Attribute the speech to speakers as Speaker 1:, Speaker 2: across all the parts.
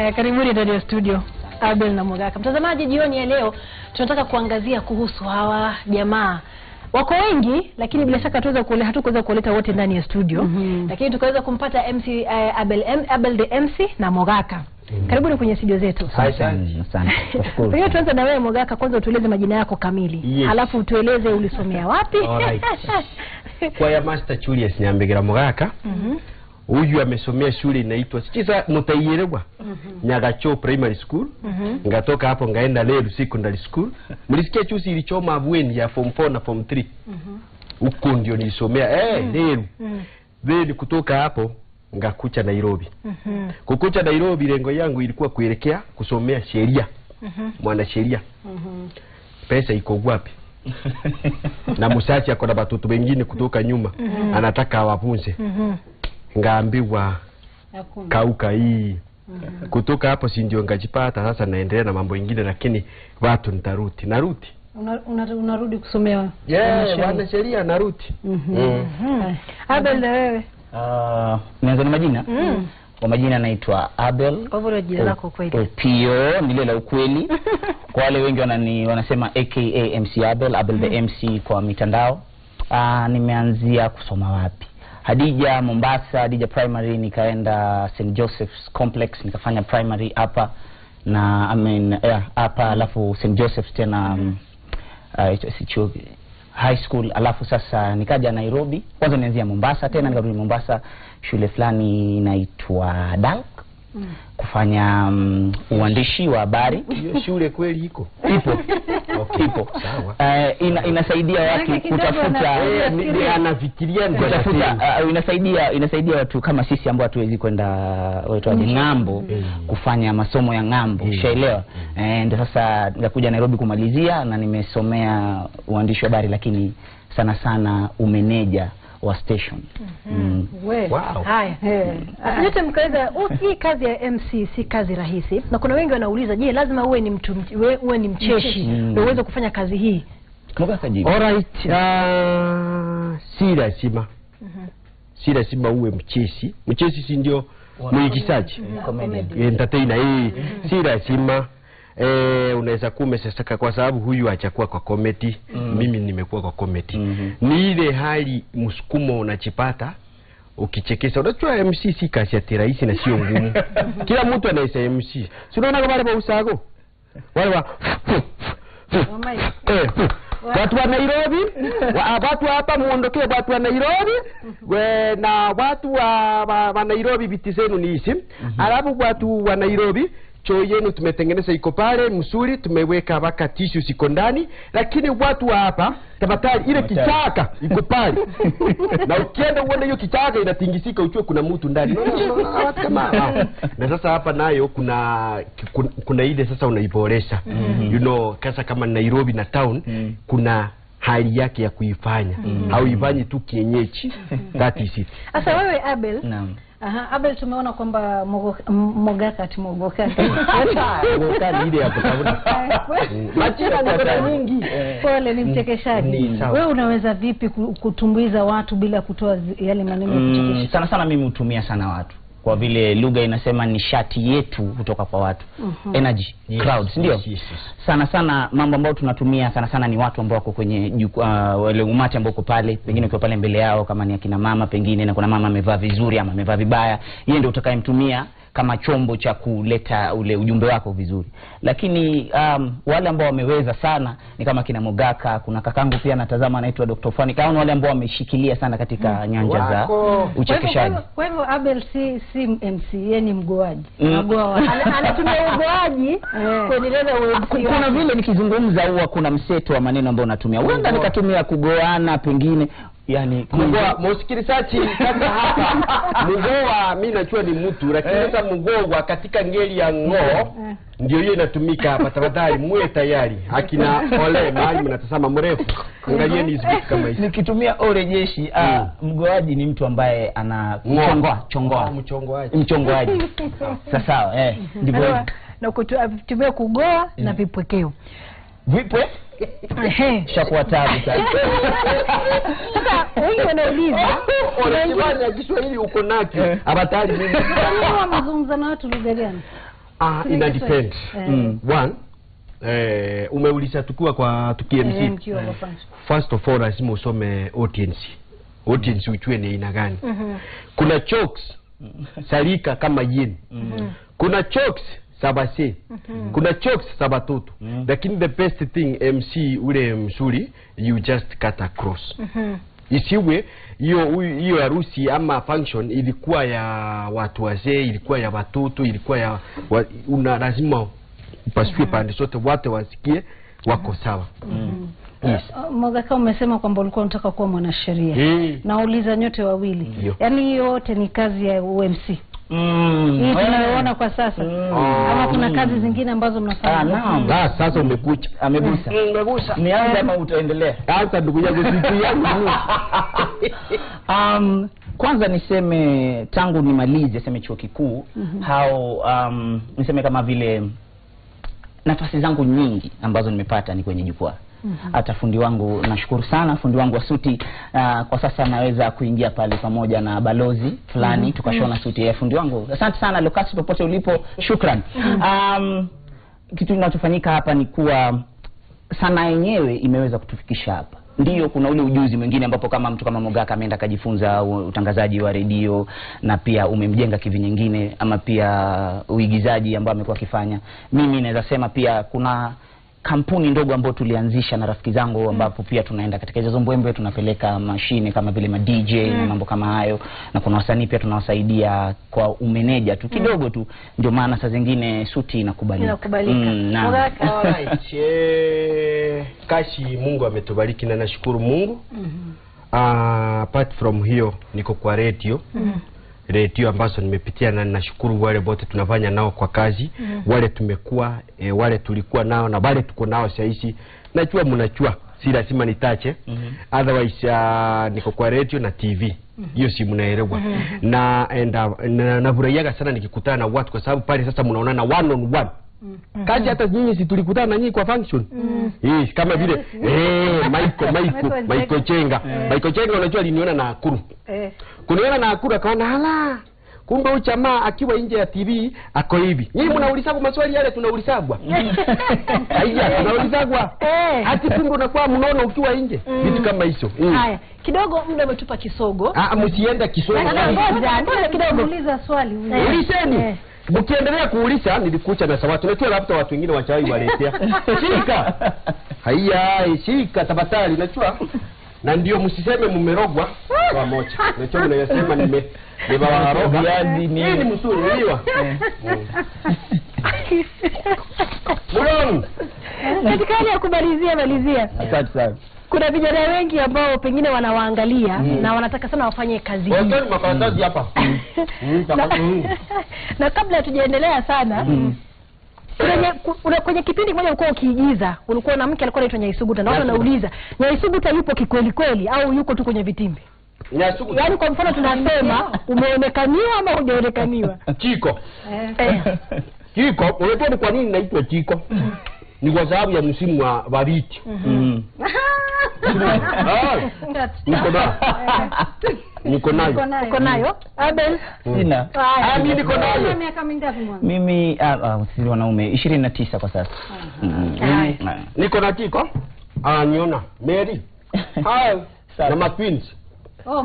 Speaker 1: Haya, karibuni ndani ya studio Abel na Mugaka. Mtazamaji, jioni ya leo tunataka kuangazia kuhusu hawa jamaa wako wengi, lakini bila shaka tuweza kule hatukuweza kuwaleta wote ndani ya studio
Speaker 2: mm -hmm.
Speaker 1: lakini tukaweza kumpata MC uh, Abel, M, Abel the MC na Mogaka. Karibuni kwenye studio zetu.
Speaker 3: Asante.
Speaker 2: Asante.
Speaker 1: Kwa hiyo tuanze na wewe Mogaka, kwanza utueleze majina yako kamili
Speaker 3: Yes.
Speaker 1: halafu utueleze ulisomea wapi.
Speaker 3: Kwa ya Master Julius Nyambegera Mugaka
Speaker 1: Mhm.
Speaker 3: Huyu amesomea shule inaitwa sikiza mutaielewa Nyagacho Primary School
Speaker 1: mm -hmm.
Speaker 3: ngatoka hapo ngaenda Leru Secondary School mlisikia chusi ilichoma abweni ya form 4 na form 3 huko ndio nilisomea eh Leru
Speaker 1: Mhm.
Speaker 3: then kutoka hapo ngakucha Nairobi
Speaker 1: mm -hmm.
Speaker 3: kukucha Nairobi lengo yangu ilikuwa kuelekea kusomea sheria
Speaker 1: mm -hmm.
Speaker 3: mwana sheria
Speaker 1: Mhm.
Speaker 3: pesa iko wapi na musachi ako na batoto wengine kutoka nyuma
Speaker 1: mm -hmm.
Speaker 3: anataka awapunze
Speaker 1: Mhm.
Speaker 3: Ngaambiwa kauka hii.
Speaker 1: Mhm.
Speaker 3: kutoka hapo si ndio ngajipata sasa naendelea na mambo ingine lakini watu nitaruti. Naruti.
Speaker 1: Una- una- unarudi kusomewa
Speaker 3: yeah,
Speaker 1: wanasheria.
Speaker 3: sheria. naruti.
Speaker 1: Mhm.
Speaker 3: Mm.
Speaker 1: Mhm. Abel na wewe?
Speaker 2: Ah, nianze na majina?
Speaker 1: Mm.
Speaker 2: kwa majina naitwa Abel.
Speaker 1: Kwa hivyo ndio jina lako kweli?
Speaker 2: Opio ni ile la ukweli. Kwa wale wengi wanani wanasema aka MC Abel Abel the MC kwa mitandao. Ah, nimeanzia kusoma wapi Hadija Mombasa Hadija Primary nikaenda St Joseph's Complex nikafanya primary hapa na I mean yeah, hapa alafu St Joseph's tena um, uh, high school alafu sasa nikaja Nairobi. Kwanza nianzia Mombasa tena nikarudi Mombasa shule fulani inaitwa Dalk
Speaker 1: Mm.
Speaker 2: kufanya um, uandishi wa habari.
Speaker 3: Hiyo shule kweli iko?
Speaker 2: Ipo.
Speaker 3: Okay,
Speaker 2: ipo.
Speaker 3: Sawa.
Speaker 2: Eh, ina, inasaidia watu kutafuta
Speaker 1: na-
Speaker 3: Eh, anafikiria
Speaker 2: kutafuta uh, inasaidia inasaidia watu kama sisi ambao hatuwezi kwenda waitwaje ng'ambo
Speaker 3: Mm.
Speaker 2: kufanya masomo ya ng'ambo
Speaker 3: Mm.
Speaker 2: ushaelewa? Eh, ndio sasa nikakuja Nairobi kumalizia na nimesomea uandishi wa habari lakini sana sana umeneja wa station mm.
Speaker 1: We.
Speaker 3: Wow.
Speaker 1: Haya. Mkaweza hii kazi ya MC si kazi rahisi, na kuna wengi wanauliza, je, lazima uwe ni mtu uwe, uwe ni mcheshi
Speaker 2: Mm.
Speaker 1: ndio uweze kufanya kazi hii?
Speaker 3: Alright, ah, si lazima si lazima uwe mchesi mchesi si ndio mwigizaji
Speaker 2: Comedian.
Speaker 3: entertainer hii si lazima eh, unaweza kuwa umeseseka kwa sababu huyu achakuwa kwa komiti
Speaker 2: Mm.
Speaker 3: mimi nimekuwa kwa kometi.
Speaker 2: Mm -hmm.
Speaker 3: ni ile hali msukumo unachipata ukichekesha. Unachua MC si kazi ati rahisi na sio ngumu. Kila mtu anaweza MC si unaona kama wale wa usago? Wale wa Eh, watu wa Nairobi? Wa, watu hapa muondokee watu wa Nairobi? We, na watu wa, wa, wa Nairobi viti zenu ni hizi. Alafu watu wa Nairobi choo yenu tumetengeneza iko pale msuri tumeweka baka tissue siko ndani lakini watu wa hapa tafadhali ile kichaka iko pale. Na ukienda uone hiyo kichaka inatingisika uchue kuna mtu ndani. Na sasa hapa nayo kuna kuna, kuna ile sasa unaiboresha.
Speaker 2: Mm -hmm.
Speaker 3: you know kasa kama Nairobi na town
Speaker 2: mm -hmm.
Speaker 3: kuna hali yake ya kuifanya. Mm -hmm. hauifanyi tu kienyeji. That is it.
Speaker 1: Sasa wewe Abel,
Speaker 2: Naam.
Speaker 1: Aha, Abel tumeona kwamba Mogakati M- Mogaka ati Mogaka
Speaker 3: Ukali ile ya kutafuta Mm. majina ni nyingi
Speaker 1: pole, ni mchekeshaji.
Speaker 3: Ni.
Speaker 1: Wewe unaweza vipi ku- kutumbuiza watu bila kutoa yale maneno ya
Speaker 2: Mm,
Speaker 1: kuchekesha?
Speaker 2: sana sana mimi hutumia sana watu kwa vile lugha inasema nishati yetu kutoka kwa watu
Speaker 1: mm -hmm.
Speaker 2: energy
Speaker 3: Yes,
Speaker 2: crowd si ndio
Speaker 3: yes, yes, yes.
Speaker 2: sana sana mambo ambayo tunatumia sana sana ni watu ambao wako kwenye jukwaa wale umati ambao uko pale pengine ukiwa pale mbele yao kama ni akina mama pengine na kuna mama amevaa vizuri ama amevaa vibaya yeye ndio utakayemtumia kama chombo cha kuleta ule ujumbe wako vizuri. Lakini um, wale ambao wameweza sana ni kama kina Mogaka kuna kakangu pia anatazama anaitwa Dr. Fani kaona wale ambao wameshikilia sana katika nyanja za uchekeshaji.
Speaker 1: Kwa hivyo Abel si si MC, yeye ni mgoaji.
Speaker 2: Mm.
Speaker 1: Anagoa Anatumia ugoaji kuendeleza UMC
Speaker 2: kuna vile nikizungumza huwa kuna mseto wa maneno ambao unatumia, huenda nikatumia kugoana pengine yani
Speaker 3: Mgoa, msikilizaji sasa hapa. Mgoa mi najua ni mtu lakini sasa mgoa katika ngeli ya ng'oo ndio hiyo inatumika hapa tafadhali muwe tayari. Akina ole mahali mnatazama mrefu. Angalieni hizi vitu kama hizi.
Speaker 2: Nikitumia orejeshi ah, mgoaji ni mtu ambaye ana
Speaker 3: Ng'oa.
Speaker 2: chongoa chongoa
Speaker 3: Oh, mchongoaji
Speaker 2: mchongoaji sawa eh ndivyo
Speaker 1: na kutumia atumia kugoa na vipwekeo.
Speaker 2: vipwe. Shakuwa tabu sana
Speaker 1: Sasa wengi wanauliza
Speaker 3: ya Kiswahili uko nacho abatali mimi
Speaker 1: Wao wamezungumza na watu lugha gani?
Speaker 3: Ah, ina depend.
Speaker 2: Mm.
Speaker 3: One, eh, umeuliza tukiwa kwa tuki
Speaker 1: Eh.
Speaker 3: First of all lazima usome audience. Audience ujue ni aina gani.
Speaker 1: Mhm.
Speaker 3: Kuna chokes salika kama yin. Kuna jokes mm -hmm. Kuna chokes za.
Speaker 2: Mm.
Speaker 3: Lakini the best thing MC ule mzuri you just cut across.
Speaker 1: mm -hmm
Speaker 3: isiwe hiyo hiyo harusi ama function ilikuwa ya watu wazee, ilikuwa ya watoto, ilikuwa ya wa, una lazima upasue pande zote, wate wasikie wako sawa. mm -hmm. Yes.
Speaker 1: Uh, Mogaka umesema kwamba ulikuwa unataka kuwa mwanasheria.
Speaker 3: Eh.
Speaker 1: Nauliza nyote wawili. Yaani hiyo yote ni kazi ya UMC.
Speaker 2: Mm. Eh.
Speaker 1: tunayoona kwa sasa. Ama kuna kazi zingine ambazo
Speaker 2: Ah,
Speaker 1: mnafanya.
Speaker 2: naam.
Speaker 3: Ah, sasa umekucha.
Speaker 2: Amegusa.
Speaker 3: Umegusa.
Speaker 2: Nianze ama utaendelea?
Speaker 3: sasa ndugu yangu siku yangu.
Speaker 2: um, kwanza niseme tangu nimalize seme chuo kikuu mm-hmm. hao um, niseme kama vile nafasi zangu nyingi ambazo nimepata ni kwenye jukwaa hata fundi wangu nashukuru sana. Fundi wangu wa suti uh, kwa sasa naweza kuingia pale pamoja na balozi fulani mm. tukashona suti. Ya fundi wangu asante sana Lucas, popote ulipo. Shukran. Um, kitu kinachofanyika hapa ni kuwa sanaa yenyewe imeweza kutufikisha hapa. Ndio kuna ule ujuzi mwingine ambapo kama mtu kama mogaka ameenda akajifunza utangazaji wa redio na pia umemjenga kivi nyingine ama pia uigizaji ambao amekuwa akifanya. Mimi naweza sema pia kuna kampuni ndogo ambayo tulianzisha na rafiki zangu ambapo pia tunaenda katika hizo mbwembwe tunapeleka mashine kama vile ma DJ mm. na mambo kama hayo na kuna wasanii pia tunawasaidia kwa umeneja tu kidogo tu ndio maana saa zingine suti inakubalika
Speaker 1: Inakubalika. mm.
Speaker 3: Alright. Eh, kashi Mungu ametubariki na nashukuru Mungu. mm -hmm. Uh, apart from hiyo niko kwa radio redio ambazo nimepitia na ninashukuru wale wote tunafanya nao kwa kazi mm. wale tumekuwa e, wale tulikuwa nao na wale tuko nao sahizi najua mnajua si lazima nitache. Mm -hmm. otherwise uh, niko kwa radio na tv hiyo si mnaelewa. Na na, na nafurahiaga sana nikikutana na watu kwa sababu pale sasa mnaonana one on one kazi hata nyinyi si tulikutana na nyinyi kwa function? Yes, kama vile eh Michael Michael Michael Chenga. Michael Chenga unajua aliniona na Akuru
Speaker 1: Eh.
Speaker 3: kuniona na Akuru akaona hala kumbe huyu jamaa akiwa nje ya TV ako hivi. Nyinyi mnaulizagwa maswali yale tunaulizagwa. Haija tunaulizagwa.
Speaker 1: Eh.
Speaker 3: hati kumbe unakuwa mnono ukiwa nje. Vitu kama hizo. Mm.
Speaker 1: Haya, kidogo muda umetupa kisogo.
Speaker 3: ah msienda kisogo.
Speaker 1: Ngoja, kidogo.
Speaker 4: Uliza swali
Speaker 3: ulizeni.
Speaker 1: Eh.
Speaker 3: Mkiendelea kuulisha nilikucha na sawati unajua labda watu wengine wachawai waletea. Shika! Haya shika tafadhali najua na ndio msiseme mmerogwa pamoja najua mnayosema nime nimewaroga
Speaker 2: Viazi ni-
Speaker 3: ni mzuri uliwa Mulongo
Speaker 1: Katika hali ya kumalizia malizia,
Speaker 2: asante sana
Speaker 1: kuna vijana wengi ambao pengine wanawaangalia mm. na wanataka sana wafanye kazi hii.
Speaker 3: Makaratasi hapa Mm,
Speaker 1: na,
Speaker 3: mm.
Speaker 1: na kabla hatujaendelea sana mm. kwenye, kwenye, kwenye kipindi kimoja ulikuwa ukiigiza, ulikuwa na mke alikuwa anaitwa Nyaisuguta na watu wanauliza Nyaisuguta yupo kikweli kweli au yuko tu kwenye vitimbi?
Speaker 3: Nyaisuguta.
Speaker 1: Yaani kwa mfano tunasema umeonekaniwa ama hujaonekaniwa?
Speaker 3: Chiko
Speaker 1: Eh.
Speaker 3: Chiko unajua ni kwa nini naitwa Chiko ni kwa sababu ya msimu wa baridi.
Speaker 2: Mm.
Speaker 3: Ah, niko nayo. Niko nayo.
Speaker 1: Abel?
Speaker 2: sina.
Speaker 3: Ah, mimi niko nayo.
Speaker 4: Miaka mingapi mwanzo?
Speaker 2: mimi ah, ah, sisi wanaume ishirini na tisa kwa sasa. Mm. Ah.
Speaker 3: niko na Chiko niona. Mary. Haya na matwins
Speaker 4: Oh,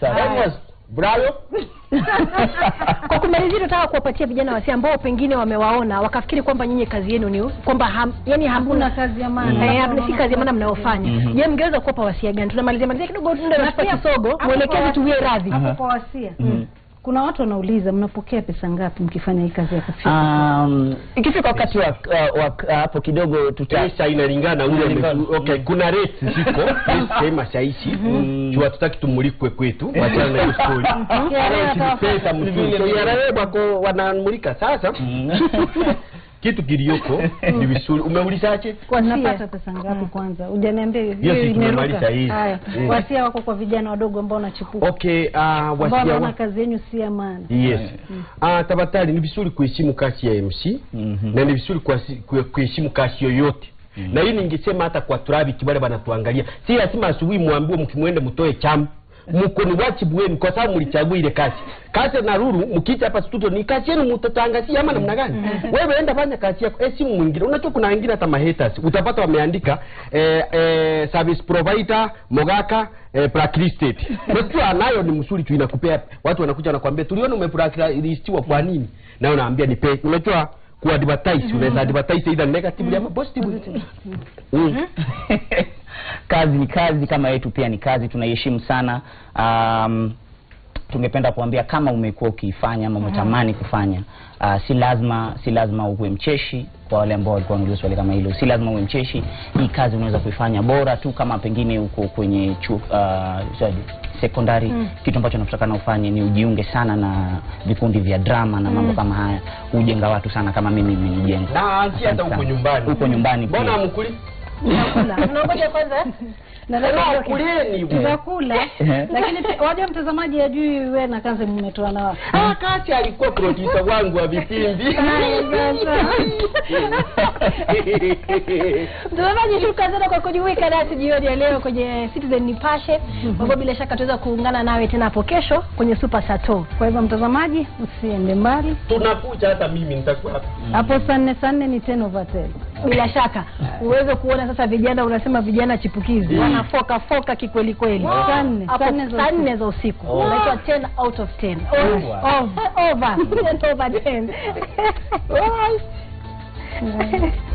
Speaker 2: Sawa.
Speaker 3: Brayo
Speaker 1: Kwa kumalizia tunataka kuwapatia vijana wasi ambao pengine wamewaona wakafikiri kwamba nyinyi kazi yenu ni kwamba ham, yani
Speaker 4: Hakuna
Speaker 1: hakuna
Speaker 4: kazi ya maana.
Speaker 1: Eh, hamna si kazi ya maana mnayofanya.
Speaker 2: Mhm.
Speaker 1: Je, mngeweza kuwapa wasia gani? Tunamalizia malizia kidogo tunaenda
Speaker 4: Na
Speaker 1: unatupa
Speaker 4: pia-
Speaker 1: kisogo, mwelekezi
Speaker 4: kwa-
Speaker 1: tuwie radhi.
Speaker 4: Kwa wasia. Kuna watu wanauliza mnapokea pesa ngapi mkifanya hii kazi ya kufika?
Speaker 2: Um, ikifika wakati wa wa- wa- hapo kidogo tuta
Speaker 3: pesa inalingana ule okay kuna rates ziko. Sema shaishi. Juu hatutaki tumulikwe kwetu wachana na hiyo story. Pesa mtu ni yarawe wako wanamulika. Sasa
Speaker 2: Mm.
Speaker 3: kitu kilioko ni vizuri umeulizaje
Speaker 4: Napata pesa ngapi kwanza? Hujaniambia hiyo imeruka.
Speaker 3: hii.
Speaker 4: Haya.
Speaker 3: Mm.
Speaker 4: Wasia wako kwa vijana wadogo ambao wanachipuka.
Speaker 3: okay uh, wasia
Speaker 4: wako.
Speaker 3: wa...
Speaker 4: kazi yenu si ya maana.
Speaker 3: yes ah tafadhali ni vizuri kuheshimu kazi ya MC
Speaker 2: mm -hmm.
Speaker 3: na ni vizuri kuheshimu kazi yoyote Mm. na hii ningesema hata kwa Turabi wale wanatuangalia si lazima asubuhi mwambie mkimwende mtoe chamu mko ni wajibu wenu kwa sababu mlichagua ile kazi. Kazi na Ruru mkicha hapa studio ni kazi yenu mtatangazia ama namna gani? Wewe enda fanya kazi yako eh simu mwingine. Unajua kuna wengine hata mahaters utapata wameandika eh, eh, service provider Mogaka eh, blacklisted. Unajua anayo ni msuri tu inakupea watu wanakuja wanakuambia tuliona umeblacklistiwa kwa nini? Na unaambia ni pay unajua ku advertise unaweza advertise either negatively ama positively mm.
Speaker 2: kazi ni kazi kama yetu pia ni kazi tunaheshimu sana. Um, tungependa kuambia kama umekuwa ukiifanya ama umetamani kufanya uh, si lazima si lazima uwe mcheshi kwa wale ambao walikuwa wanauliza swali kama hilo si lazima uwe mcheshi. Hii kazi unaweza kuifanya bora tu kama pengine uko kwenye uh, sekondari. Mm. kitu ambacho nakutakana ufanye ni ujiunge sana na vikundi vya drama na mambo mm. kama haya. Hujenga watu sana kama mimi nimejenga,
Speaker 3: na hata huko nyumbani.
Speaker 2: Huko nyumbani
Speaker 3: mbona mkuli
Speaker 1: Unangoja kwanza.
Speaker 4: Na
Speaker 3: Sema
Speaker 4: lakini tutakula pi- mtazamaji ajui wewe na Kanze mmetoa na wapi.
Speaker 3: Ah, Kasi alikuwa producer wangu wa vipindi.
Speaker 1: Mtazamaji, shukrani sana kwa kujiweka nasi jioni ya leo kwenye Citizen Nipashe. Kwa bila shaka tutaweza kuungana nawe tena hapo kesho kwenye Super Sato.
Speaker 4: kwa hivyo mtazamaji usiende mbali.
Speaker 3: Tunakuja hata mimi nitakuwa hapo
Speaker 4: hapo saa nne saa nne ni ten over ten
Speaker 1: Bila shaka uweze kuona sasa vijana, unasema vijana chipukizi.
Speaker 3: Mm.
Speaker 1: wanafoka foka kikweli kweli.
Speaker 4: Saa nne, za usiku.
Speaker 1: unaitwa 10 out of 10
Speaker 2: Over.
Speaker 1: over. Over. 10 over 10